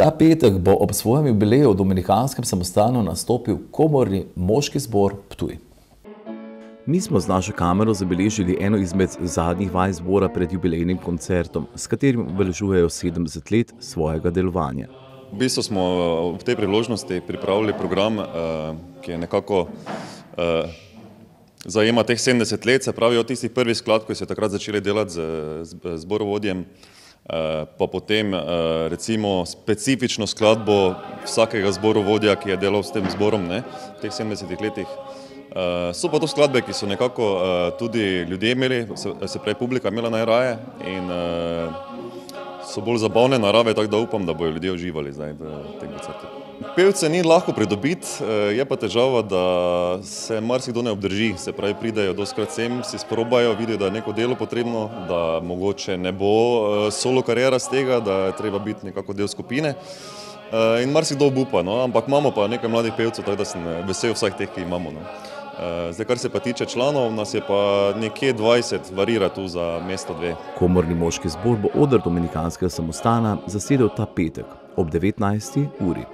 Ta petek bo ob svojem jubileju v Dominikanskem samostanu nastopil komorni moški zbor Ptuj. Mi smo z našo kamero zabeležili eno izmed zadnjih vaj zbora pred jubilejnim koncertom, s katerim obeležujejo 70 let svojega delovanja. V bistvu smo v tej priložnosti pripravili program, ki je nekako zajema teh 70 let, se pravi od tistih prvih skladb, ko so takrat začeli delati z zborovodjem, pa potem recimo specifično skladbo vsakega zborovodja, ki je delal s tem zborom v teh 70 letih. So pa to skladbe, ki so nekako tudi ljudje imeli, se pravi publika imela najraje in so bolj zabavne narave, tako da upam, da bojo ljudje uživali zdaj v tem koncertu. Pevce ni lahko pridobiti, je pa težava, da se marsikdo ne obdrži, se pravi pridejo dostikrat sem, si sprobajo, vidijo, da je neko delo potrebno, da mogoče ne bo solo kariera s tega, da je treba biti nekako del skupine. In marsikdo obupa, no, ampak imamo pa nekaj mladih pevcev, tako da sem vesel vseh teh, ki jih imamo, no. Zdaj, kar se pa tiče članov, nas je pa nekje dvajset, varira tu za mesto dve. Komorni moški zbor bo oder Dominikanskega samostana zasedel ta petek ob devetnajsti uri.